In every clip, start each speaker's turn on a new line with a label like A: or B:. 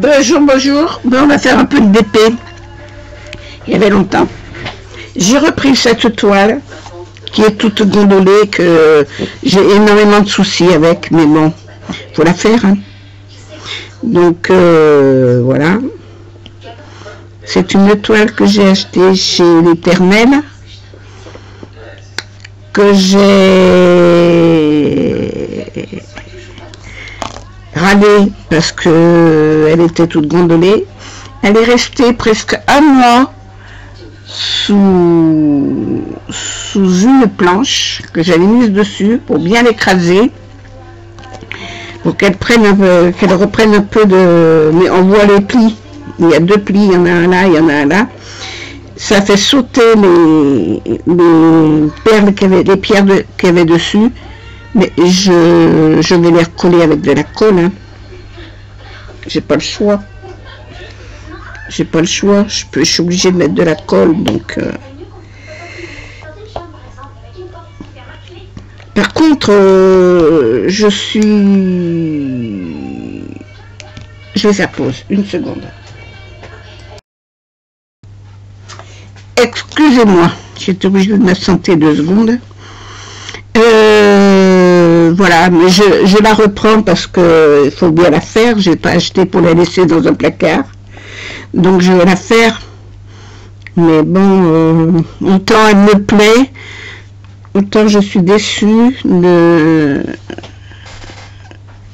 A: Bonjour, bonjour. Bon, on va faire un peu de DP. Il y avait longtemps. J'ai repris cette toile qui est toute gondolée, que j'ai énormément de soucis avec, mais bon, faut la faire. Hein. Donc, euh, voilà. C'est une toile que j'ai achetée chez l'Éternel, que j'ai râlée parce que elle était toute gondolée. Elle est restée presque un mois sous, sous une planche que j'avais mise dessus pour bien l'écraser pour qu'elle prenne qu'elle reprenne un peu de mais on voit les plis. Il y a deux plis il y en a un là il y en a un là. Ça fait sauter les, les perles qu'il les pierres qu'il y avait dessus mais je, je vais les recoller avec de la colle hein. j'ai pas le choix. J'ai pas le choix. Je, suis obligée de mettre de la colle donc euh. par contre euh, je suis je vais faire pause. Une seconde. Excusez-moi j'étais obligée de m'absenter deux secondes. Euh, voilà, mais je, la reprends parce que il faut bien la faire. J'ai pas acheté pour la laisser dans un placard. Donc je vais la faire. Mais bon, euh, autant elle me plaît, autant je suis déçue de,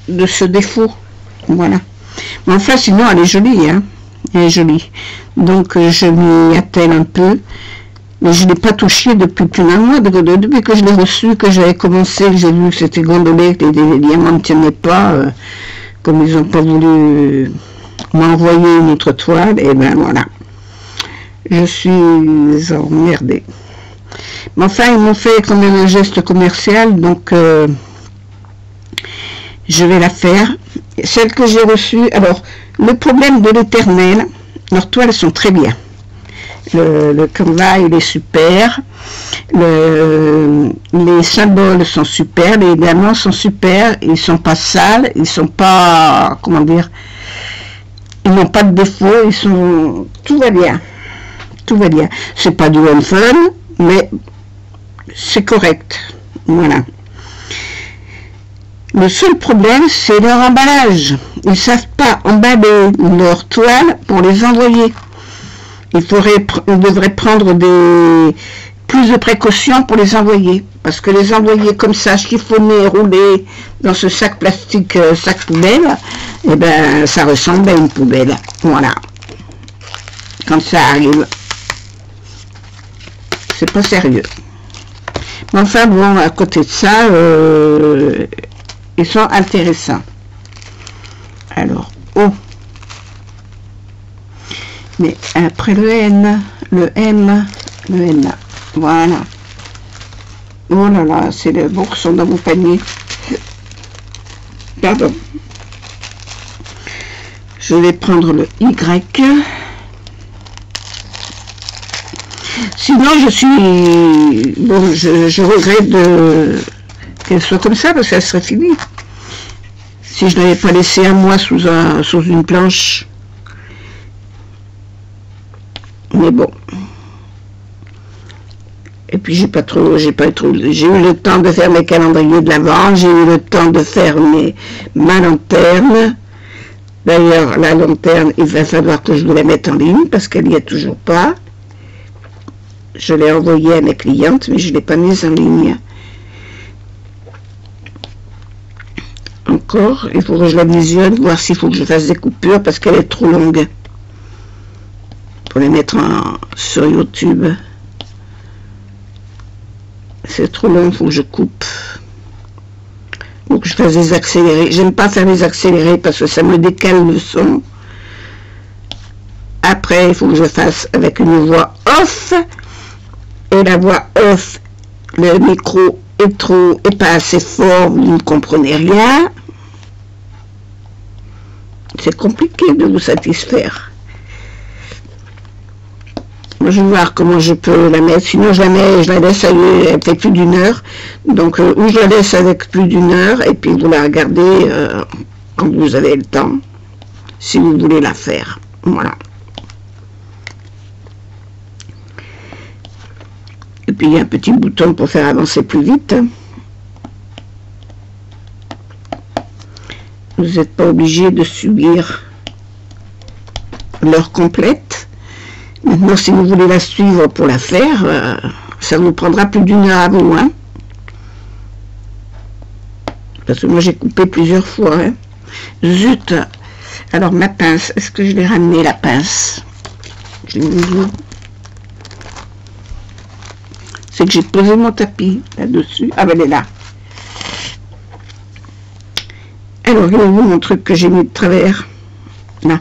A: de ce défaut. Voilà. Mais enfin, sinon, elle est jolie. Hein. Elle est jolie. Donc je m'y attelle un peu. Mais je ne l'ai pas touché depuis plus d'un mois, depuis que je l'ai reçu, que j'avais commencé, que j'ai vu que c'était gondolé, que les, diamants ne tenaient pas, euh, comme ils n'ont pas voulu m'envoyer une autre toile, et ben voilà. Je suis emmerdée. Mais enfin, ils m'ont fait quand même un geste commercial, donc euh, je vais la faire. Celle que j'ai reçue, alors, le problème de l'éternel, leurs toiles sont très bien le, le il est super, le, les symboles sont super, les diamants sont super, ils sont pas sales, ils sont pas, comment dire, ils n'ont pas de défaut, ils sont, tout va bien, tout va bien. C'est pas du one fun, mais c'est correct, voilà. Le seul problème, c'est leur emballage. Ils savent pas emballer leur toile pour les envoyer il faudrait, on devrait prendre des plus de précautions pour les envoyer. Parce que les envoyer comme ça, chiffonner, rouler dans ce sac plastique, euh, sac poubelle, eh ben, ça ressemble à une poubelle. Voilà. Quand ça arrive. C'est pas sérieux. Mais enfin, bon, à côté de ça, euh, ils sont intéressants. Alors, oh. Mais après le N, le M, le N, voilà. Oh là là, c'est le bourson dans mon panier. Pardon. Je vais prendre le Y. Sinon, je suis... Bon, je, regrette qu'elle soit comme ça, parce qu'elle serait finie. Si je n'avais pas laissé un mois sous, un, sous une planche, mais bon. Et puis j'ai pas trop, j'ai pas trop, j'ai eu le temps de faire mes calendriers de l'avant, j'ai eu le temps de faire ma lanterne. D'ailleurs, la lanterne, il va falloir que je vous la mette en ligne parce qu'elle n'y est toujours pas. Je l'ai envoyée à mes clientes, mais je ne l'ai pas mise en ligne. Encore, il faut que je la visionne, voir s'il faut que je fasse des coupures parce qu'elle est trop longue les mettre sur YouTube. C'est trop long, faut que je coupe. Ou que je fasse des accélérés. J'aime pas faire des accélérés parce que ça me décale le son. Après, il faut que je fasse avec une voix off. Et la voix off, le micro est trop, est pas assez fort, vous ne comprenez rien. C'est compliqué de vous satisfaire je vais voir comment je peux la mettre. Sinon, je la mets, je la laisse, elle fait plus d'une heure. Donc, euh, ou je la laisse avec plus d'une heure, et puis vous la regardez euh, quand vous avez le temps. si vous voulez la faire. Voilà. Et puis il y a un petit bouton pour faire avancer plus vite. Vous n'êtes pas obligé de subir l'heure complète. Maintenant, si vous voulez la suivre pour la faire, euh, ça vous prendra plus d'une heure à vous. Hein. Parce que moi, j'ai coupé plusieurs fois. Hein. Zut Alors, ma pince, est-ce que je l'ai ramené, la pince? C'est que j'ai posé mon tapis là-dessus. Ah, ben, elle est là. Alors, il où mon truc que j'ai mis de travers Là.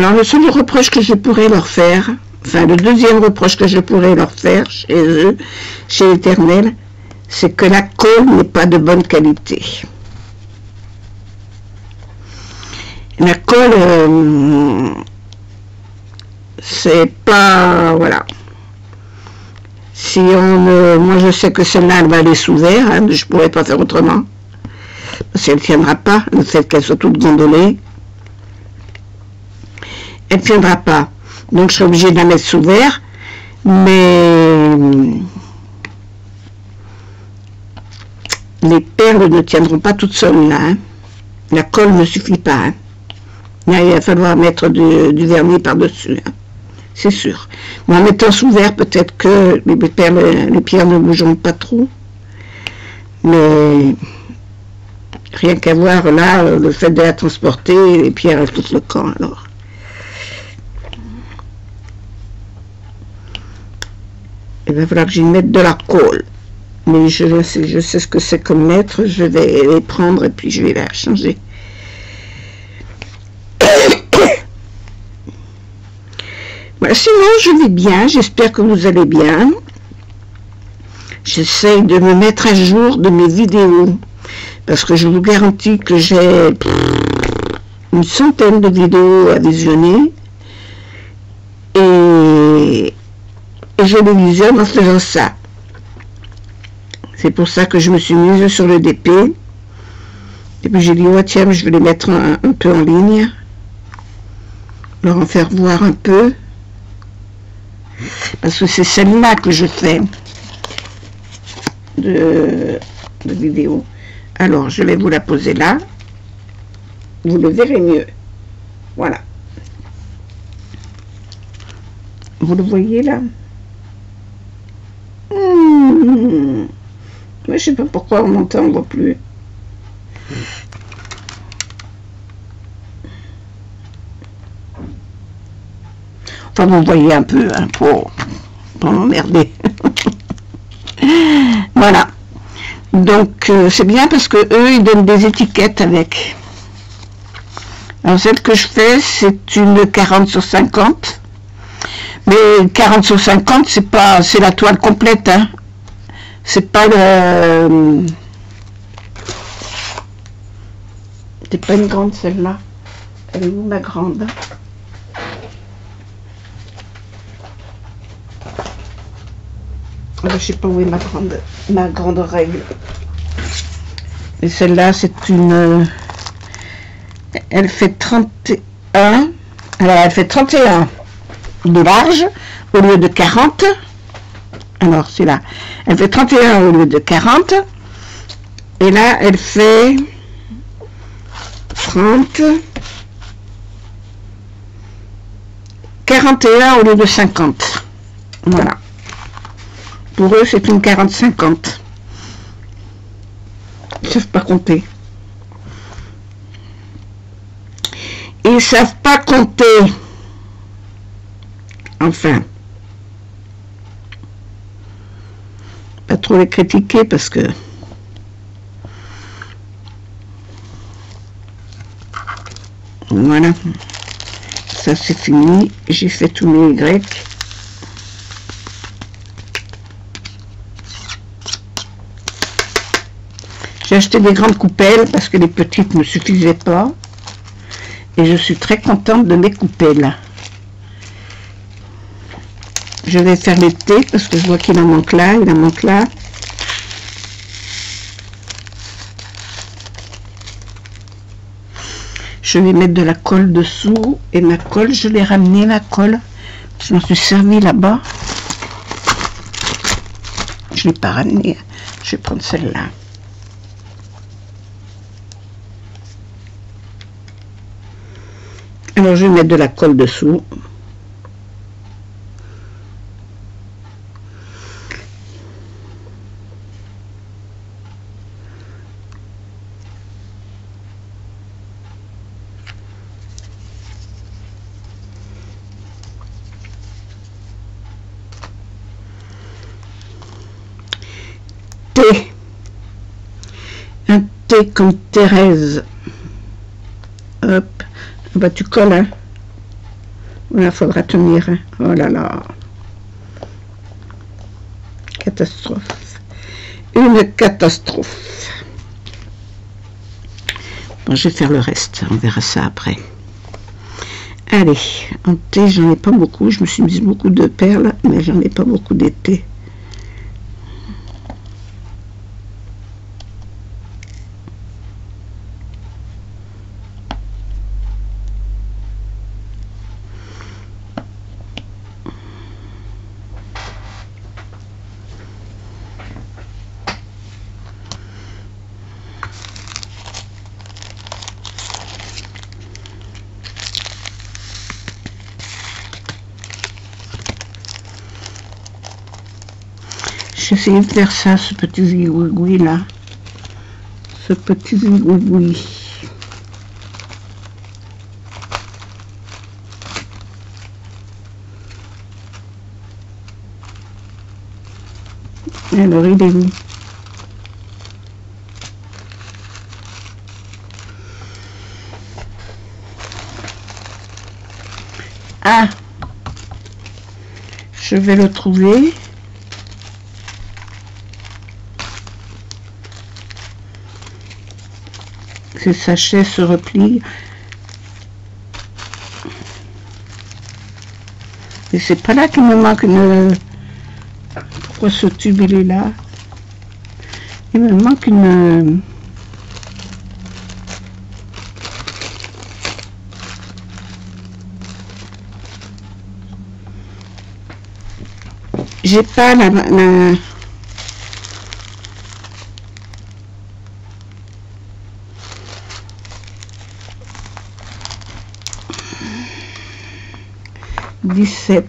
A: Alors, le seul reproche que je pourrais leur faire, enfin, le deuxième reproche que je pourrais leur faire chez eux, chez l'Éternel, c'est que la colle n'est pas de bonne qualité. La colle, euh, c'est pas, voilà, si on, moi je sais que celle-là, elle va aller sous verre, hein, je pourrais pas faire autrement. Parce qu'elle tiendra pas, le fait qu'elle soit toute gondolée. Elle ne tiendra pas. Donc je serai obligée de la mettre sous verre. Mais les perles ne tiendront pas toutes seules là. Hein. La colle ne suffit pas. Hein. il va falloir mettre du, vernis par-dessus c'est sûr. Mais en mettant sous verre, peut-être que les, les pierres ne bougeront pas trop. Mais rien qu'à voir là, le fait de la transporter, les pierres elles tout le camp alors. Il va falloir que j'y mette de la colle. Mais je sais, je sais ce que c'est comme mettre, je vais les prendre et puis je vais la changer. sinon, je vais bien. J'espère que vous allez bien. J'essaye de me mettre à jour de mes vidéos. Parce que je vous garantis que j'ai une centaine de vidéos à visionner. Et, je les visionne en faisant ça. C'est pour ça que je me suis mise sur le DP. Et puis j'ai dit, oh tiens, je vais les mettre un, un peu en ligne. Leur en faire voir un peu parce que c'est celle-là que je fais de, vidéo. Alors, je vais vous la poser là. Vous le verrez mieux. Voilà. Vous le voyez là? Mmh. Je ne sais pas pourquoi on m'entend, plus. Enfin, vous voyez un peu, hein, pour, m'emmerder. voilà. Donc, euh, c'est bien parce que eux, ils donnent des étiquettes avec. Alors, celle que je fais, c'est une 40 sur 50. Mais 40 sur 50, c'est pas, c'est la toile complète, hein. C'est pas le... C'est pas une grande celle-là. Elle est où ma grande? Je sais pas où est ma grande, ma grande règle. Et celle-là, c'est une... Elle fait 31. Alors, elle fait 31 de large au lieu de 40. Alors, c'est là. Elle fait 31 au lieu de 40. Et là, elle fait 30. 41 au lieu de 50. Voilà. Pour eux, c'est une 40-50. Ils ne savent pas compter. Ils ne savent pas compter. Enfin. Pas trop les critiquer parce que... Voilà. Ça, c'est fini. J'ai fait tous mes Y. J'ai acheté des grandes coupelles parce que les petites ne suffisaient pas. Et je suis très contente de mes coupelles je vais faire les thé parce que je vois qu'il en manque là, il en manque là. Je vais mettre de la colle dessous et ma colle, je l'ai ramenée la colle. Je m'en suis servi là-bas. Je ne l'ai pas ramenée. Je vais prendre celle-là. Alors je vais mettre de la colle dessous. Comme Thérèse. Hop. Bah, tu colles, hein. Faudra tenir. Hein. Oh là là. Catastrophe. Une catastrophe. Bon, je vais faire le reste. On verra ça après. Allez, en thé, j'en ai pas beaucoup. Je me suis mis beaucoup de perles, mais j'en ai pas beaucoup d'été. J'essaie de faire ça, ce petit zigouigoui là. Ce petit zigouigoui. Alors il est où? Ah Je vais le trouver. Ces sachets se replient. Et c'est pas là qu'il me manque une... Pourquoi ce tube il est là? Il me manque une... J'ai pas la... la... 17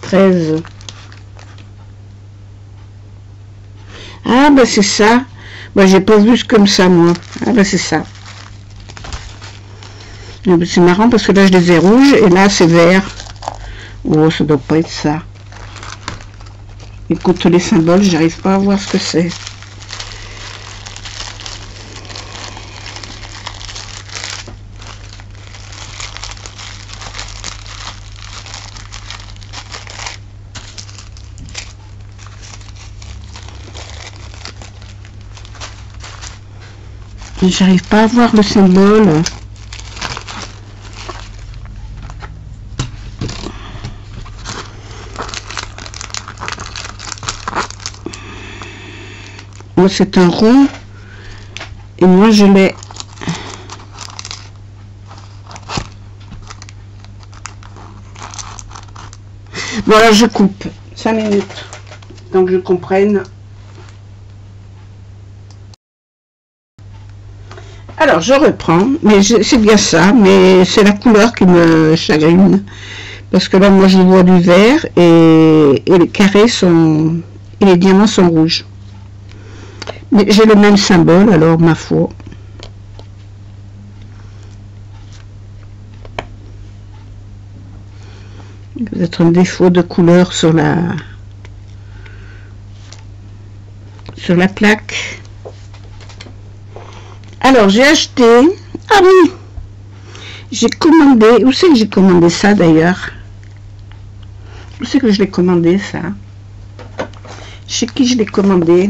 A: 13 Ah bah c'est ça. Bah j'ai pas vu comme ça moi. Ah bah c'est ça. C'est marrant parce que là je les ai rouges et là c'est vert. Oh ça doit pas être ça. Écoute les symboles, j'arrive pas à voir ce que c'est. J'arrive pas à voir le symbole. Moi, c'est un rond. Et moi, je l'ai... Voilà, je coupe. 5 minutes. Donc, je comprenne. Je reprends, mais c'est bien ça, mais c'est la couleur qui me chagrine. Parce que là, moi, je vois du vert et, les carrés sont... et les diamants sont rouges. Mais j'ai le même symbole, alors, ma foi. Peut-être un défaut de couleur sur la... sur la plaque. Alors, j'ai acheté... Ah oui J'ai commandé... Où c'est que j'ai commandé ça, d'ailleurs? Où c'est que je l'ai commandé, ça? Chez qui je l'ai commandé?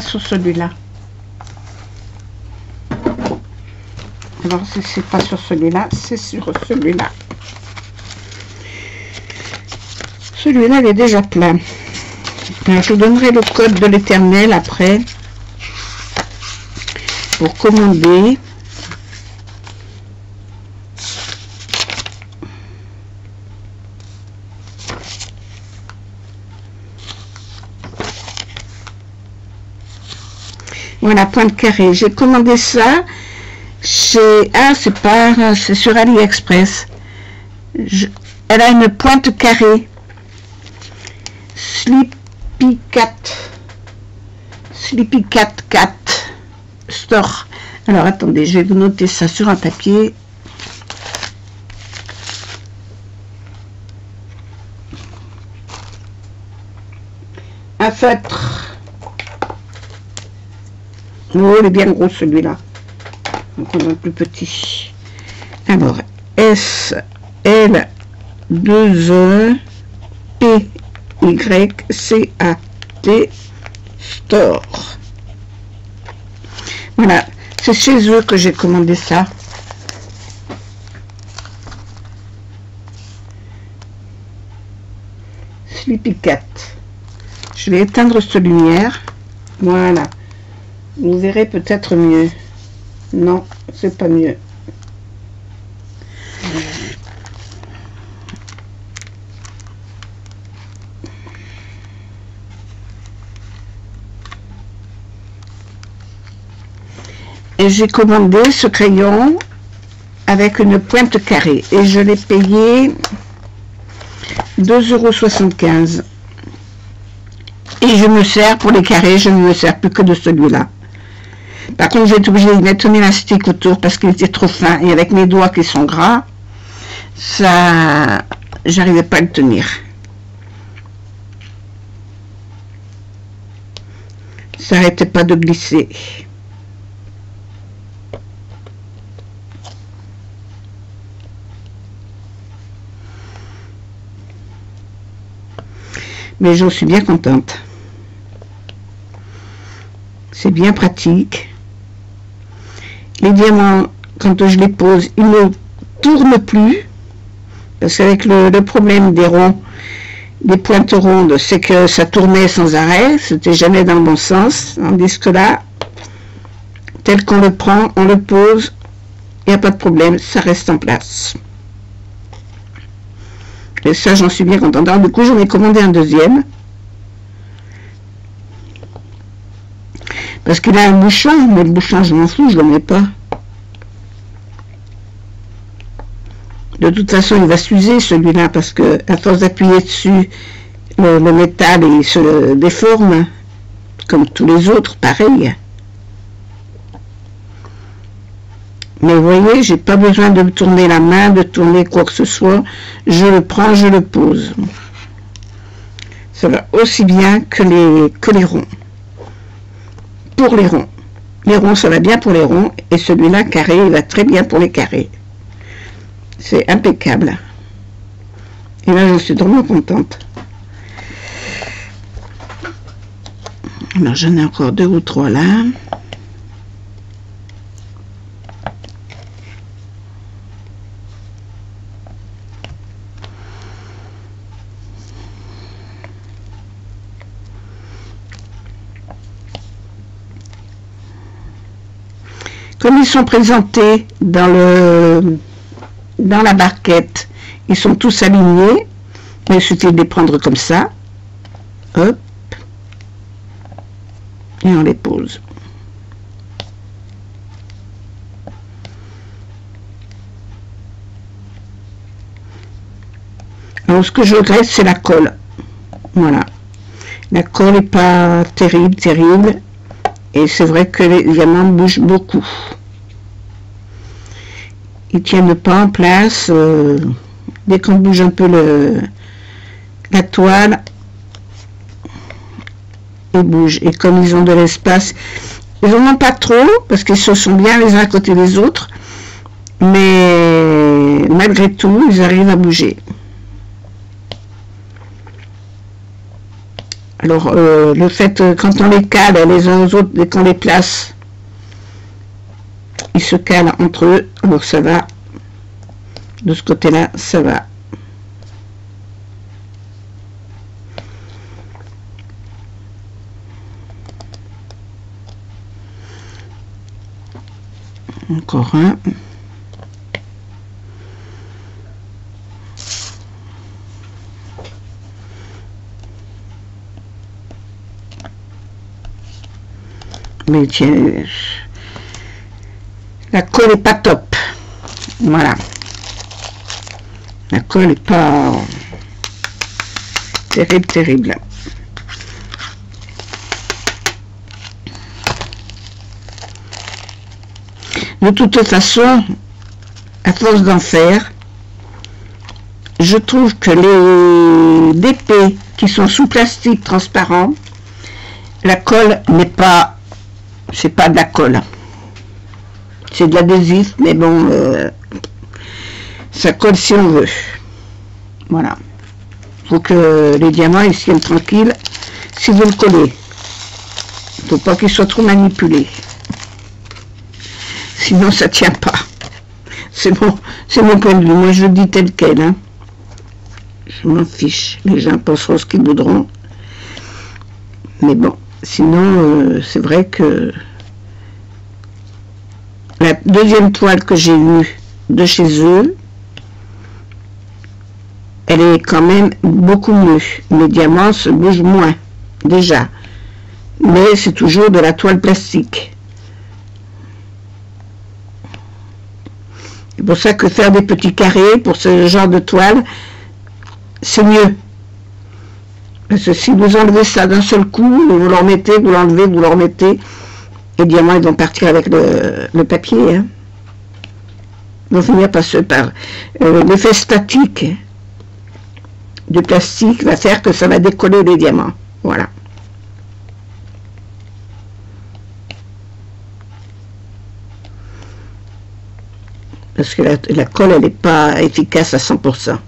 A: Sur celui-là. Alors, si c'est pas sur celui-là, c'est sur celui-là. Celui-là, il est déjà plein. je vous donnerai le code de l'éternel après pour commander. Voilà, pointe carré. J'ai commandé ça chez... Ah, c'est pas... C'est sur AliExpress. Elle a une pointe carrée. Sleepy Cat. Sleepy Cat 4 Store. Alors, attendez, je vais noter ça sur un papier. Un feutre. Oh, il est bien gros celui-là. Donc on a plus petit. Alors, S, L, 2, E, P, Y, C, A, T, Store. Voilà, c'est chez eux que j'ai commandé ça. Sleepy Cat. Je vais éteindre cette lumière. Voilà. Vous verrez peut-être mieux. Non, c'est pas mieux. Et j'ai commandé ce crayon avec une pointe carrée. Et je l'ai payé 2,75 euros. Et je me sers pour les carrés, je ne me sers plus que de celui-là. Par contre, j'ai été obligée de mettre un élastique autour parce qu'il était trop fin. Et avec mes doigts qui sont gras, ça, j'arrivais pas à le tenir. Ça n'arrêtait pas de glisser. Mais j'en suis bien contente. C'est bien pratique. Les diamants, quand je les pose, ils ne tournent plus. Parce qu'avec le, problème des ronds, des pointes rondes, c'est que ça tournait sans arrêt. C'était jamais dans le bon sens. Tandis que là, tel qu'on le prend, on le pose, il n'y a pas de problème, ça reste en place. Et ça, j'en suis bien contente. du coup, j'en ai commandé un deuxième. Parce qu'il a un bouchon, mais le bouchon, je m'en fous, je ne le mets pas. De toute façon, il va s'user celui-là, parce que à force d'appuyer dessus, le, métal il se déforme, comme tous les autres, pareil. Mais vous voyez, j'ai pas besoin de me tourner la main, de tourner quoi que ce soit. Je le prends, je le pose. Ça va aussi bien que les, que les ronds pour les ronds. Les ronds, ça va bien pour les ronds. Et celui-là, carré, il va très bien pour les carrés. C'est impeccable. Et là, je suis vraiment contente. Alors, j'en ai encore deux ou trois là. Comme ils sont présentés dans, le, dans la barquette, ils sont tous alignés. Il suffit de les prendre comme ça. Hop. Et on les pose. Alors, ce que je regrette, c'est la colle. Voilà. La colle n'est pas terrible, terrible. Et c'est vrai que les diamants bougent beaucoup. Ils tiennent pas en place. Euh, dès qu'on bouge un peu le, la toile, ils bougent. Et comme ils ont de l'espace, ils n'en ont pas trop, parce qu'ils se sont bien les uns à côté des autres. Mais malgré tout, ils arrivent à bouger. Alors, euh, le fait, euh, quand on les cale les uns aux autres, dès qu'on les place, ils se calent entre eux. Alors, ça va. De ce côté-là, ça va. Encore un. Mais tiens, la colle est pas top. Voilà. La colle est pas terrible, terrible. De toute façon, à force d'en faire, je trouve que les DP qui sont sous plastique transparent, la colle n'est pas, c'est pas de la colle. C'est de l'adhésif, mais bon, euh, ça colle si on veut. Voilà. Faut que les diamants ils tiennent tranquilles si vous le collez. Faut pas qu'ils soient trop manipulés. Sinon, ça tient pas. C'est bon, c'est mon point de vue. Moi, je le dis tel quel. Hein. Je m'en fiche. Les gens penseront ce qu'ils voudront. Mais bon, sinon, euh, c'est vrai que la deuxième toile que j'ai eue de chez eux, elle est quand même beaucoup mieux. Les diamants se bougent moins, déjà. Mais c'est toujours de la toile plastique. C'est pour ça que faire des petits carrés pour ce genre de toile, c'est mieux. Parce que si vous enlevez ça d'un seul coup, vous le remettez, vous l'enlevez, vous le remettez, les diamants ils vont partir avec le, papier. Hein. Ils vont finir par par euh, l'effet statique du plastique va faire que ça va décoller les diamants. Voilà. parce que la, colle, elle n'est pas efficace à 100%.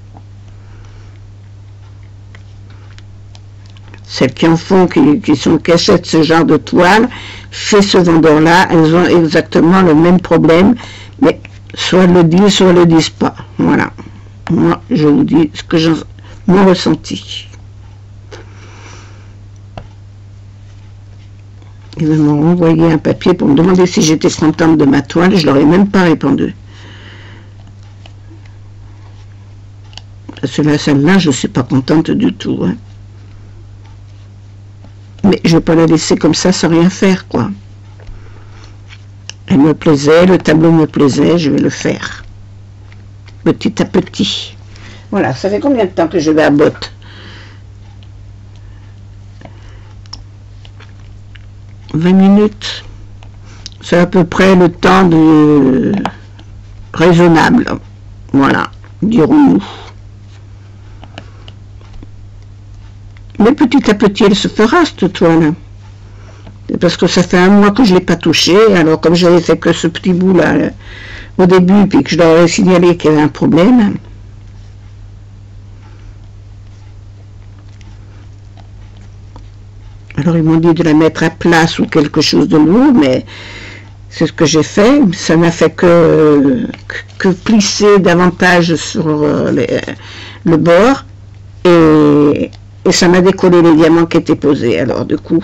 A: Celles qui en font, qui, sont, qui achètent ce genre de toile, chez ce vendeur-là, elles ont exactement le même problème, mais soit le disent, soit le disent pas. Voilà. Moi, je vous dis ce que j'ai mon ressenti. Ils m'ont envoyé un papier pour me demander si j'étais contente de ma toile, je leur ai même pas répondu. celle-là, je ne suis pas contente du tout. Hein. Mais je ne vais pas la laisser comme ça sans rien faire, quoi. Elle me plaisait, le tableau me plaisait, je vais le faire. Petit à petit. Voilà, ça fait combien de temps que je vais à botte « 20 minutes. C'est à peu près le temps de raisonnable. Voilà, dirons-nous. Mais petit à petit, elle se fera, cette toile. Parce que ça fait un mois que je ne l'ai pas touchée. Alors, comme j'avais fait que ce petit bout-là euh, au début, puis que je leur ai signalé qu'il y avait un problème, Alors ils m'ont dit de la mettre à place ou quelque chose de lourd, mais c'est ce que j'ai fait. Ça n'a fait que, que, plisser davantage sur euh, le bord. Et ça m'a décollé les diamants qui étaient posés. Alors du coup,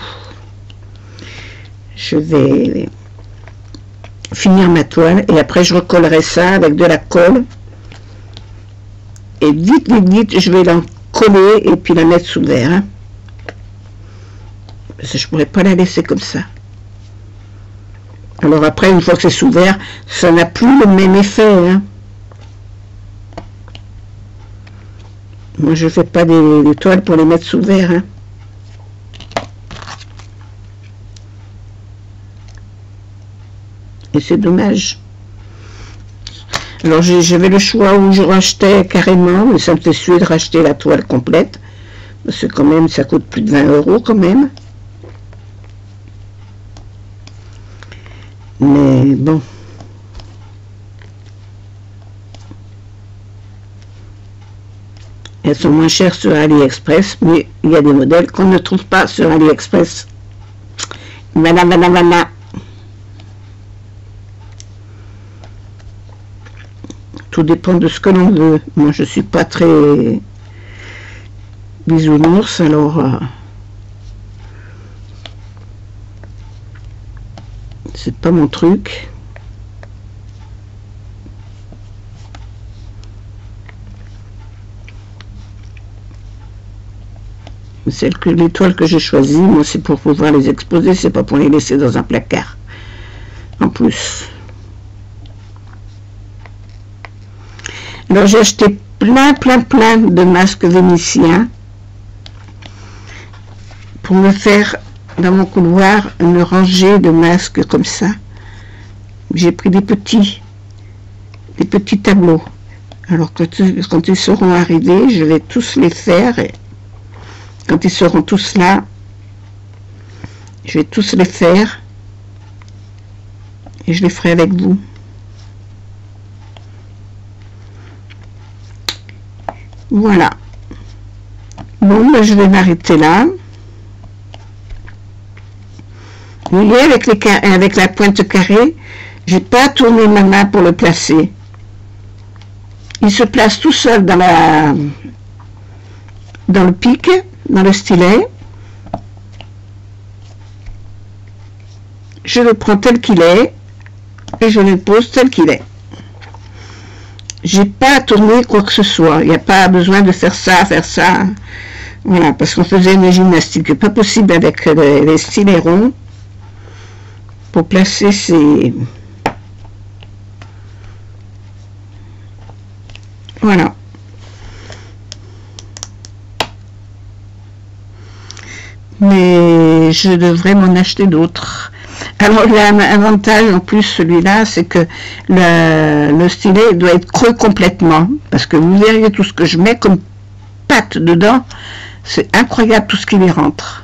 A: je vais finir ma toile et après je recollerai ça avec de la colle. Et vite, vite, vite, je vais la coller et puis la mettre sous verre. Hein. Parce que je ne pourrais pas la laisser comme ça. Alors après, une fois que c'est sous verre, ça n'a plus le même effet. Hein. Moi, je ne fais pas des, toiles pour les mettre sous verre. Hein. Et c'est dommage. Alors, j'avais le choix où je rachetais carrément, mais ça me fait suer de racheter la toile complète. Parce que quand même, ça coûte plus de 20 euros quand même. Mais bon. Elles sont moins chères sur AliExpress, mais il y a des modèles qu'on ne trouve pas sur AliExpress. Voilà, voilà, voilà. Tout dépend de ce que l'on veut. Moi, je suis pas très bisounours, alors... Euh, c'est pas mon truc. Celle que l'étoile que j'ai choisie, moi c'est pour pouvoir les exposer, c'est pas pour les laisser dans un placard. En plus. Alors j'ai acheté plein, plein, plein de masques vénitiens pour me faire dans mon couloir une rangée de masques comme ça. J'ai pris des petits, des petits tableaux. Alors quand, quand ils seront arrivés, je vais tous les faire. Quand ils seront tous là, je vais tous les faire et je les ferai avec vous. Voilà. Bon, ben, je vais m'arrêter là. Vous voyez, avec, les, avec la pointe carrée, j'ai pas tourné ma main pour le placer. Il se place tout seul dans, la, dans le pic, dans le stylet. Je le prends tel qu'il est et je le pose tel qu'il est. J'ai pas à tourner quoi que ce soit. Il n'y a pas besoin de faire ça, faire ça. Voilà, parce qu'on faisait une gymnastique. Pas possible avec les, les stylets ronds pour placer ces... Voilà. Mais je devrais m'en acheter d'autres. Alors l'avantage en plus celui-là, c'est que le, le, stylet doit être creux complètement. Parce que vous verriez tout ce que je mets comme pâte dedans. C'est incroyable tout ce qui y rentre.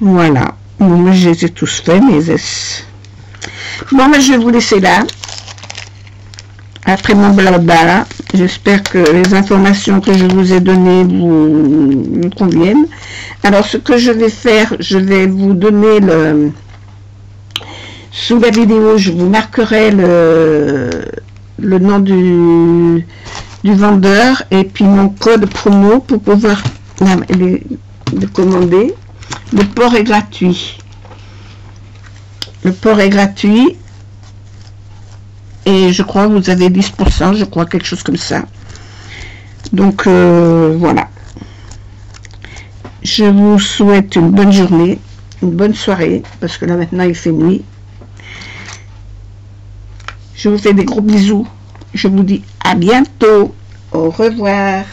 A: Voilà. Bon, j'ai tous fait, mes S. Bon, mais je vais vous laisser là. Après mon blabla, j'espère que les informations que je vous ai données vous, conviennent. Alors, ce que je vais faire, je vais vous donner le... Sous la vidéo, je vous marquerai le, le nom du, du vendeur et puis mon code promo pour pouvoir les commander. Le port est gratuit. Le port est gratuit. Et je crois que vous avez 10%, je crois, quelque chose comme ça. Donc, euh, voilà. Je vous souhaite une bonne journée, une bonne soirée, parce que là, maintenant, il fait nuit. Je vous fais des gros bisous. Je vous dis à bientôt. Au revoir.